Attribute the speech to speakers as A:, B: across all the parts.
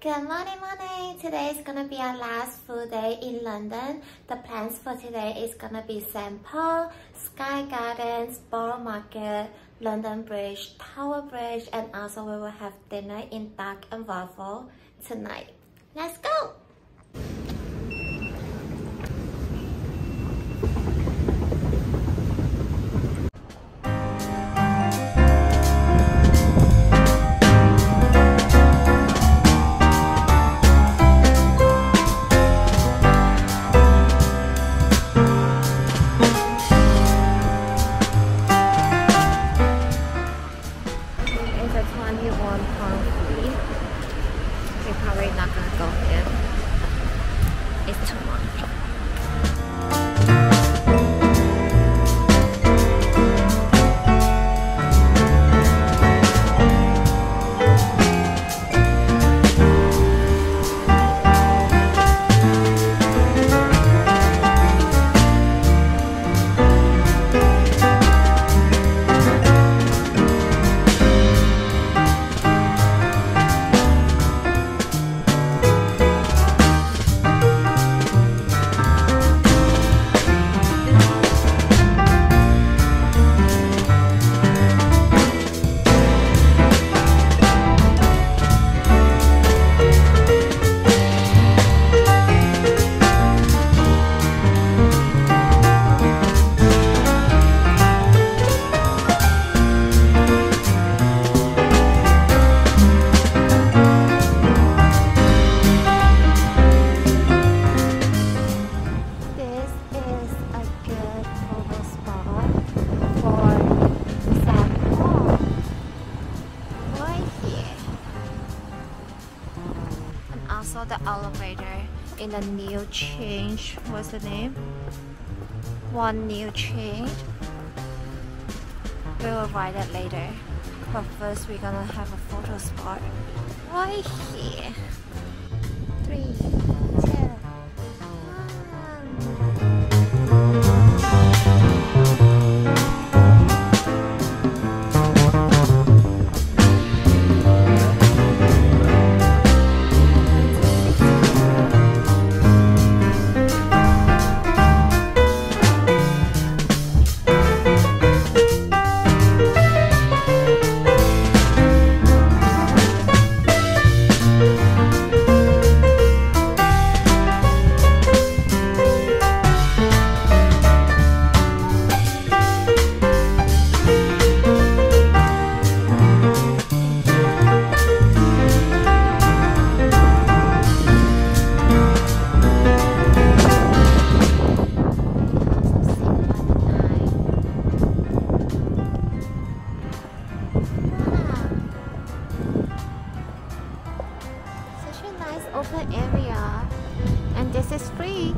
A: Good morning, morning. Today is gonna be our last full day in London. The plans for today is gonna be St. Paul, Sky Gardens, Borough Market, London Bridge, Tower Bridge, and also we will have dinner in Duck and Waffle tonight. Let's go! The elevator in the new change. What's the name? One new change. We will write it later. But first we're gonna have a photo spot right here. Nice open area, and this is free.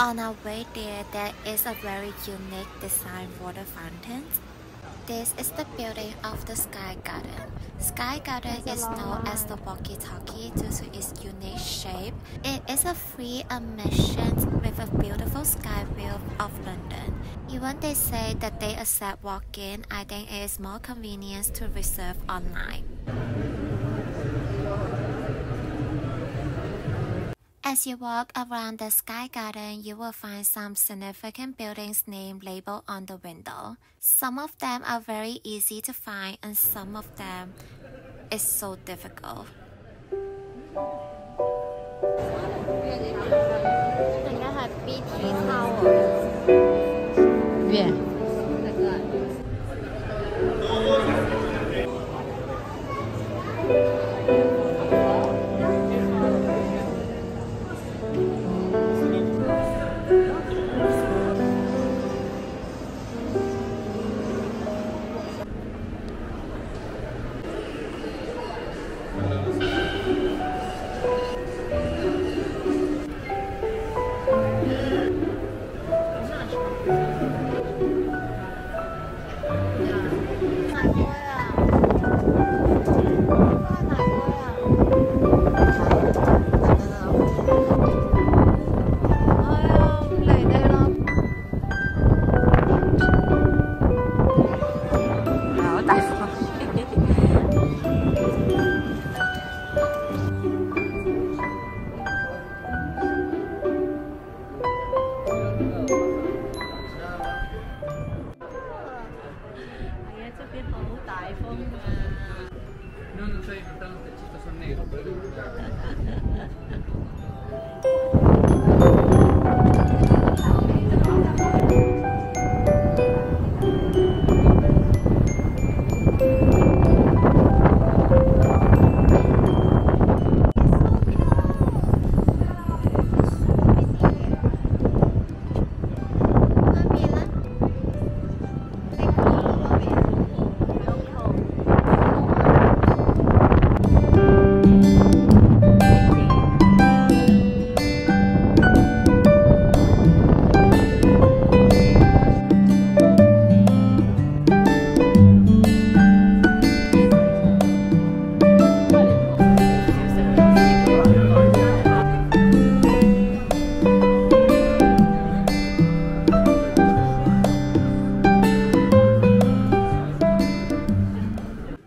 A: On our way there, there is a very unique design water fountain. This is the building of the Sky Garden. Sky Garden is known as the walkie-talkie due to its unique shape. It is a free admission with a beautiful sky view of London. Even they say that they accept walk-in, I think it is more convenient to reserve online. As you walk around the Sky Garden, you will find some significant buildings' name labeled on the window. Some of them are very easy to find, and some of them is so difficult.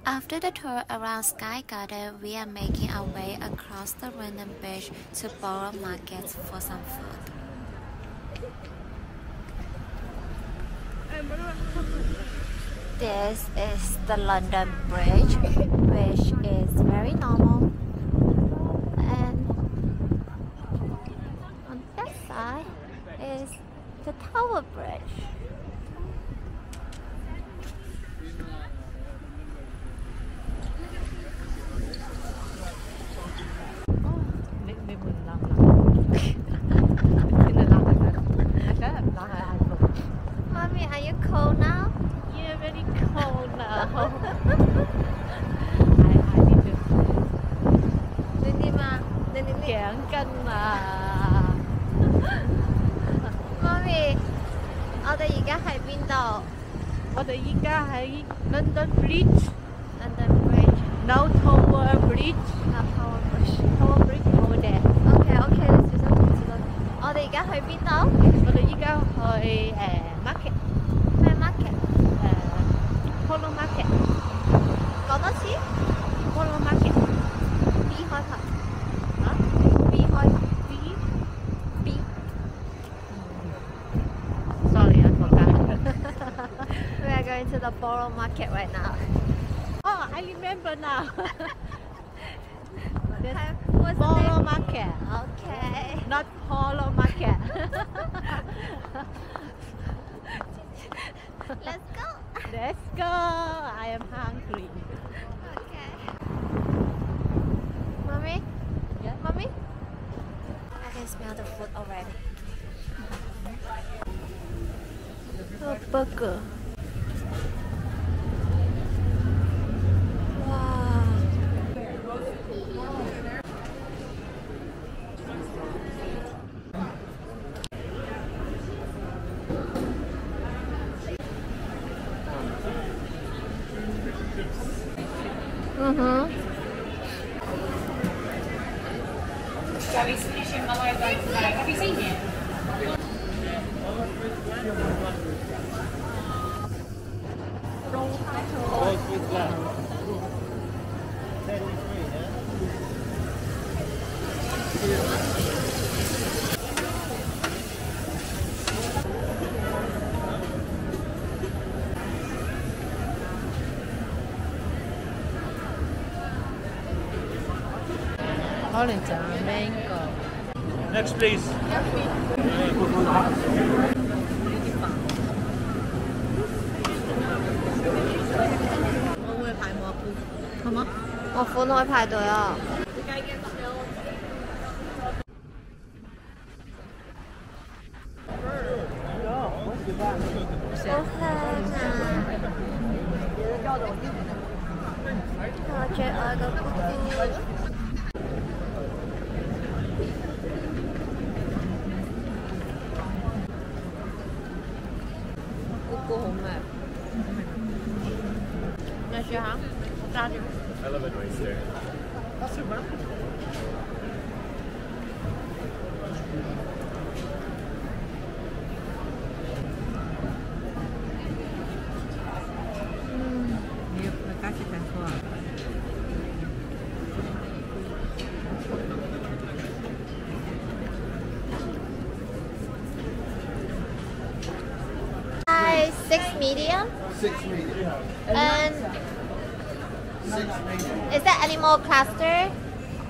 B: From Sky Garden, we are making our way across the London Bridge to Borough Market for some food. This is the London Bridge, which is very normal. And on that side is the Tower Bridge.
C: Cân à
B: Mommy，我哋而家喺邊度
C: Tôi đã 依家喺 London Bridge
B: London Bridge.
C: No Tower Bridge
B: Now Tower Bridge.
C: Tower Bridge over there
B: OK OK，你小心啲小心。我哋而家去邊度？
C: 我哋依家去誒
B: the Borough Market right now.
C: Oh I remember now
B: What's the
C: Polo? Market
B: Okay.
C: not Polo Market
B: Let's go.
C: Let's go I am hungry
B: Okay. Mommy?
C: Yeah?
B: Mommy? I can smell the food already.
C: Oh, burger
B: Mm-hmm.
A: Next, please.
C: 我会排蘑菇，好冇？
B: 我款可以排队啊！ Medium.
D: Six medium.
B: And
D: Six medium.
B: is there any more cluster?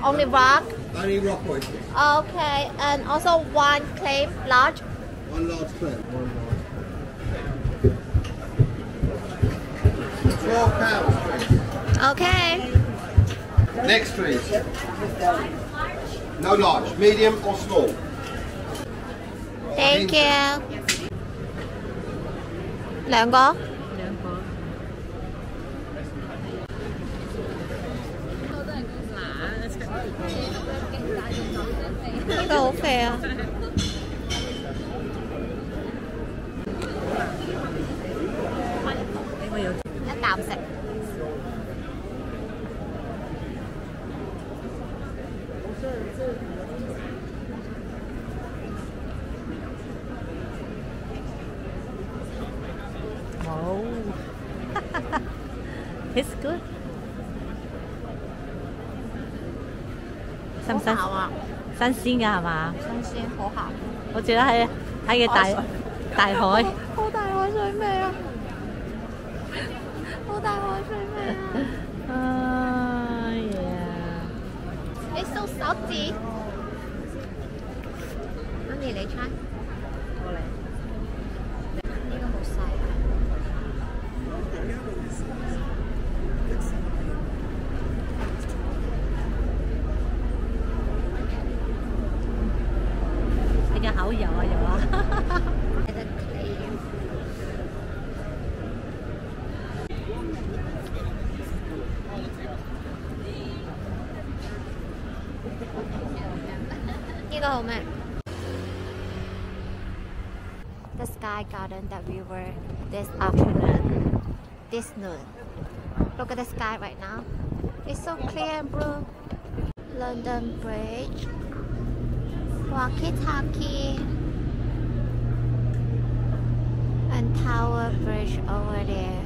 B: Only rock?
D: Only rock oysters.
B: Okay, and also one clay large.
D: One large. One large. Twelve pounds, please.
B: Okay.
D: Next, please. No large. Medium or small.
B: Thank you.
C: 两个？
B: 呢这个好肥啊。
E: 新唔新？
C: 啊，
E: 新鮮㗎係嘛？
C: 新鮮好鹹。
E: 我記得喺喺嘅大大海，
C: 好大海水味啊！好大海水味啊！
E: 哎呀！
C: 你掃手指。媽咪你 try。
E: 過嚟。
C: 呢個好細。go home?
B: The sky garden that we were this afternoon, this noon. Look at the sky right now. It's so clear and blue. London Bridge, walkie-talkie, and Tower Bridge over there.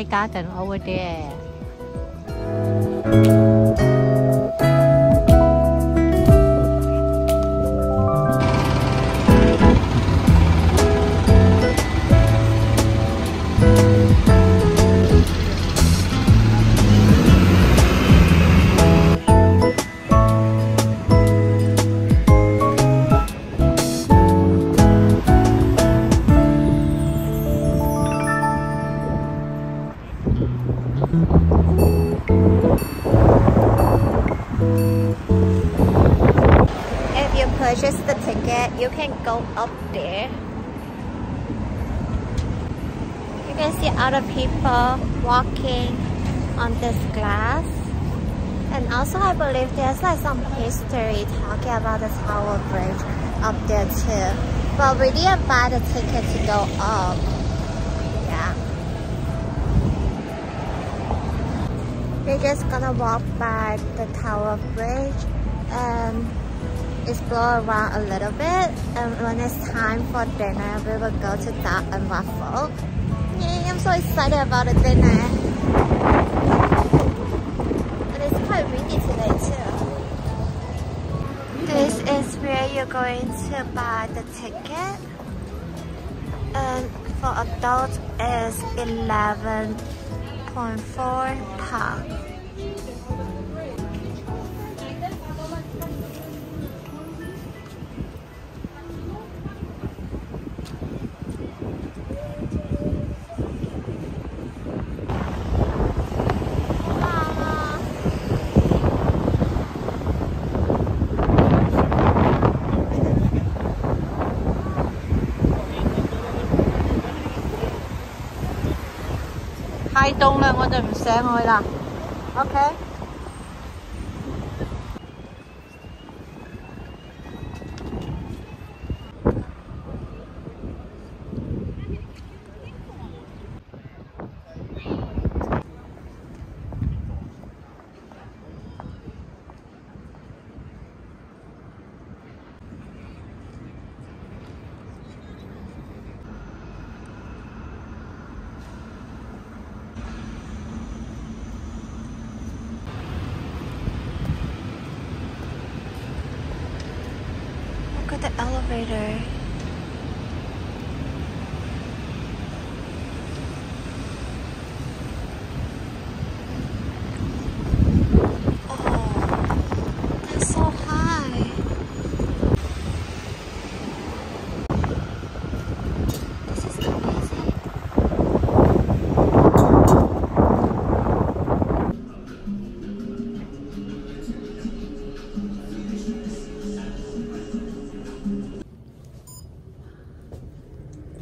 E: Sky Garden over there。
B: You can go up there. You can see other people walking on this glass. And also I believe there's like some history talking about the Tower Bridge up there too. But we didn't buy the ticket to go up. Yeah. We're just gonna walk by the Tower Bridge and explore around a little bit and when it's time for dinner we will go to Duck and Waffle. Yay, I'm so excited about the dinner. And it's quite windy today too. This is where you're going to buy the ticket. And for adults is 11.4 pounds.
E: 冻啦，我就唔上去啦。OK。
B: The elevator.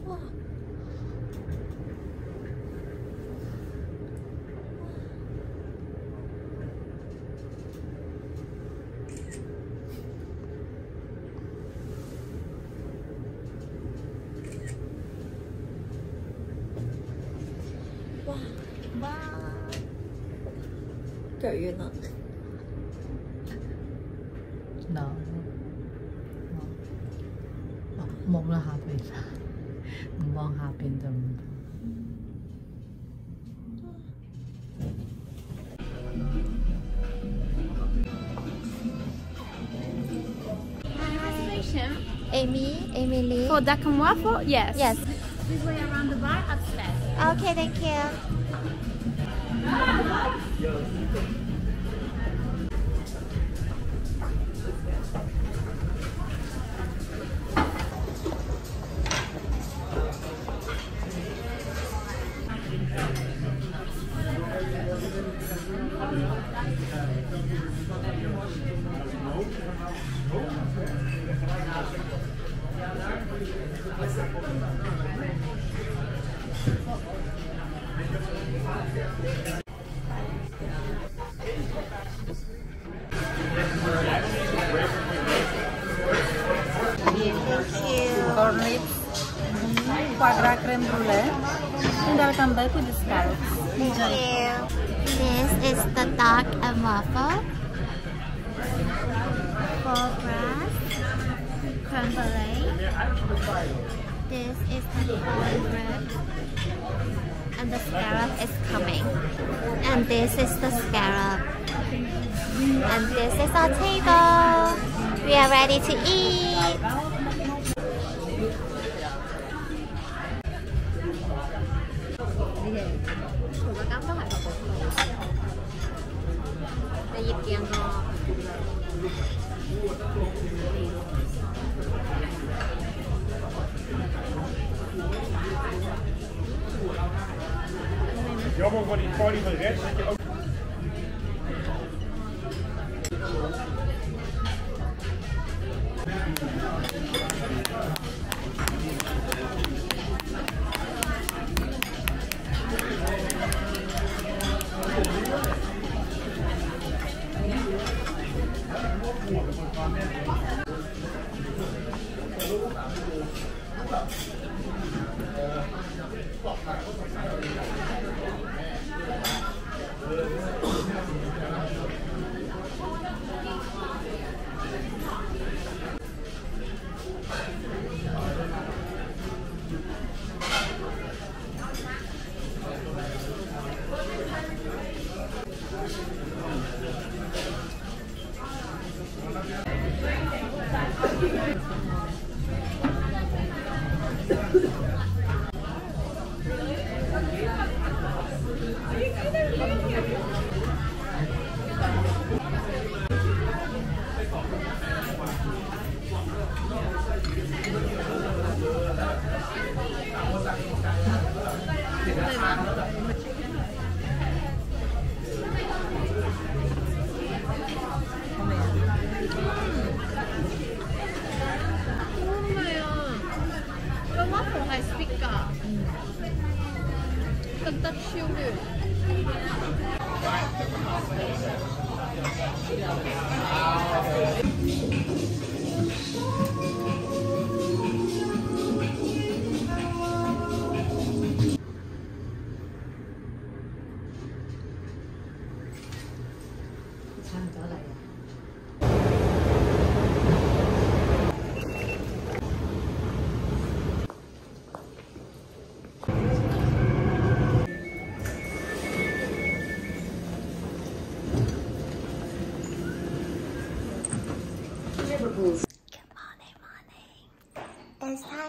B: 哇
C: 哇哇，这
F: 晕
B: 了。Emily.
F: for duck and waffle? Yes.
B: Yes.
F: This way around the bar upstairs.
B: Okay, thank you.
C: Corn lips, foie gras crème brûlée. and Tinggal tambah with the scallops.
B: You. This is the duck and waffle. Foie gras, creme brulee. This is the corn. And the scallop is coming. And this is the scallop. And this is our table. We are ready to eat.
A: Jammer van die party van rechts dat je ook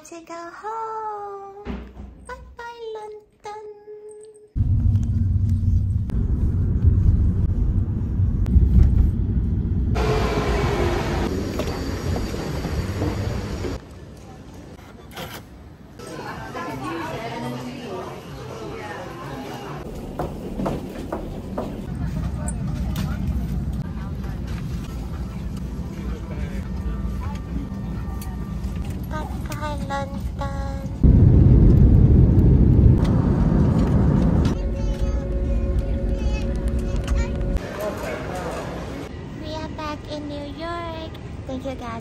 A: to go home.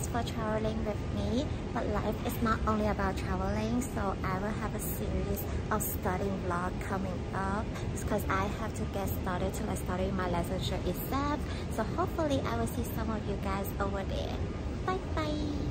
A: For traveling with me. But life is not only about traveling, so I will have a series of studying vlog coming up because I have to get started to study my licensure itself. So hopefully I will see some of you guys over there. Bye bye!